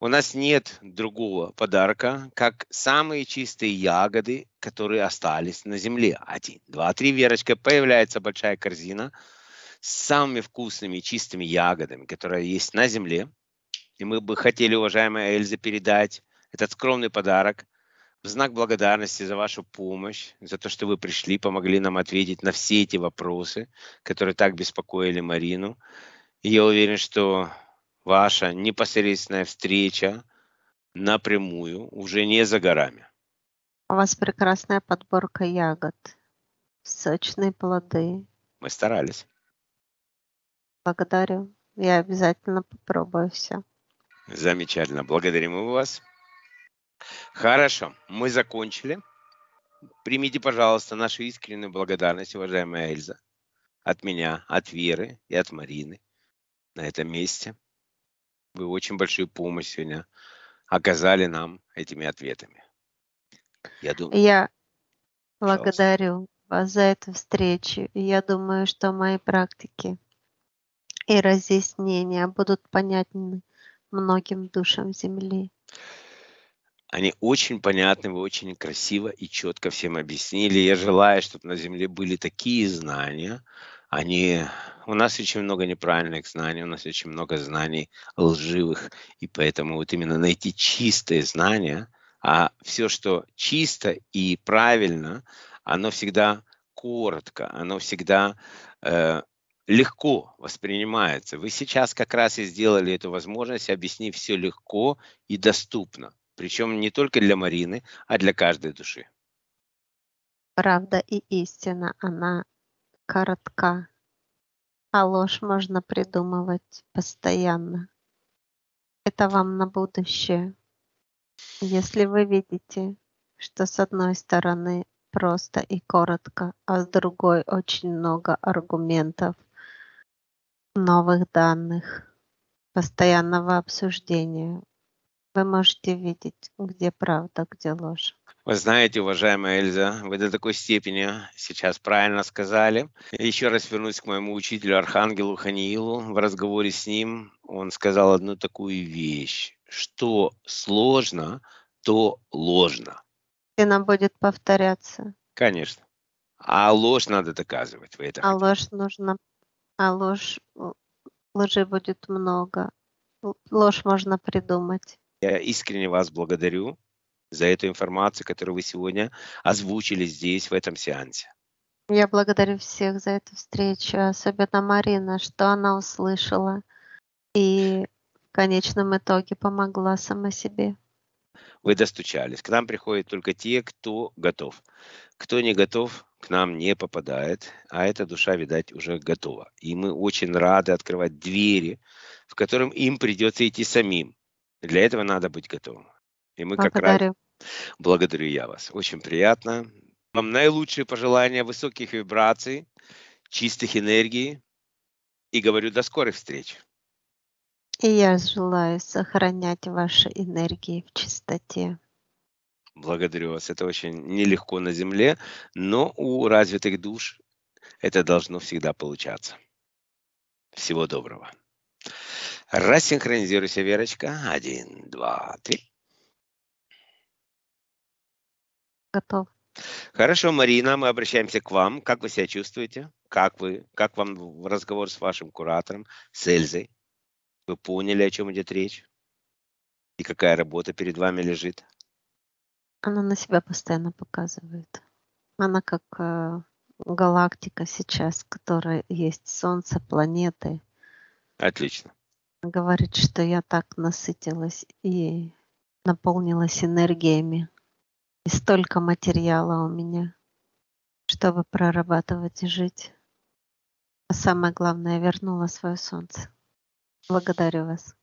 У нас нет другого подарка, как самые чистые ягоды, которые остались на земле. Один, два, три, Верочка, появляется большая корзина с самыми вкусными чистыми ягодами, которые есть на земле. И мы бы хотели, уважаемая Эльза, передать этот скромный подарок в знак благодарности за вашу помощь, за то, что вы пришли, помогли нам ответить на все эти вопросы, которые так беспокоили Марину. И я уверен, что ваша непосредственная встреча напрямую уже не за горами. У вас прекрасная подборка ягод, сочные плоды. Мы старались. Благодарю. Я обязательно попробую все. Замечательно. Благодарим вас. Хорошо, мы закончили. Примите, пожалуйста, нашу искреннюю благодарность, уважаемая Эльза, от меня, от Веры и от Марины на этом месте. Вы очень большую помощь сегодня оказали нам этими ответами. Я, думаю, Я благодарю вас за эту встречу. Я думаю, что мои практики и разъяснения будут понятны многим душам Земли. Они очень понятны, вы очень красиво и четко всем объяснили. Я желаю, чтобы на Земле были такие знания. Они... У нас очень много неправильных знаний, у нас очень много знаний лживых. И поэтому вот именно найти чистые знания, а все, что чисто и правильно, оно всегда коротко, оно всегда э, легко воспринимается. Вы сейчас как раз и сделали эту возможность, объяснив все легко и доступно. Причем не только для Марины, а для каждой души. Правда и истина, она коротка, а ложь можно придумывать постоянно. Это вам на будущее. Если вы видите, что с одной стороны просто и коротко, а с другой очень много аргументов, новых данных, постоянного обсуждения, вы можете видеть, где правда, где ложь. Вы знаете, уважаемая Эльза, вы до такой степени сейчас правильно сказали. Еще раз вернусь к моему учителю Архангелу Ханиилу. В разговоре с ним он сказал одну такую вещь, что сложно, то ложно. И нам будет повторяться. Конечно. А ложь надо доказывать. Вы это а хотите. ложь нужно, а ложь, лжи будет много. Ложь можно придумать. Я искренне вас благодарю за эту информацию, которую вы сегодня озвучили здесь, в этом сеансе. Я благодарю всех за эту встречу, особенно Марина, что она услышала и в конечном итоге помогла сама себе. Вы достучались. К нам приходят только те, кто готов. Кто не готов, к нам не попадает, а эта душа, видать, уже готова. И мы очень рады открывать двери, в которым им придется идти самим. Для этого надо быть готовым. И мы Благодарю. как раз... Благодарю я вас. Очень приятно. Вам наилучшие пожелания высоких вибраций, чистых энергий. И говорю до скорых встреч. И я желаю сохранять ваши энергии в чистоте. Благодарю вас. Это очень нелегко на Земле, но у развитых душ это должно всегда получаться. Всего доброго. Рассинхронизируйся, Верочка. Один, два, три. Готов. Хорошо, Марина, мы обращаемся к вам. Как вы себя чувствуете? Как вы? Как вам разговор с вашим куратором, с Эльзой? Вы поняли, о чем идет речь? И какая работа перед вами лежит? Она на себя постоянно показывает. Она как э, галактика сейчас, в которой есть Солнце, планеты. Отлично. Говорит, что я так насытилась и наполнилась энергиями. И столько материала у меня, чтобы прорабатывать и жить. А самое главное, вернула свое солнце. Благодарю вас.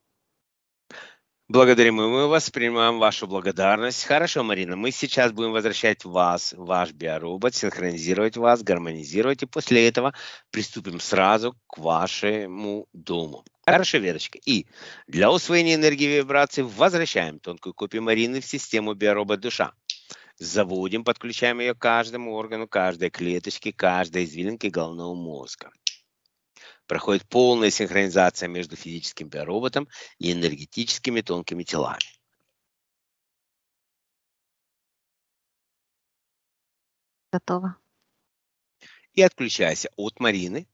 Благодарим, и мы воспринимаем вашу благодарность. Хорошо, Марина, мы сейчас будем возвращать вас, ваш биоробот, синхронизировать вас, гармонизировать, и после этого приступим сразу к вашему дому. Хорошо, Верочка. И для усвоения энергии вибраций возвращаем тонкую копию Марины в систему биоробот душа. Заводим, подключаем ее к каждому органу, каждой клеточке, каждой извилинке головного мозга проходит полная синхронизация между физическим биороботом и энергетическими тонкими телами. Готово. И отключайся от Марины.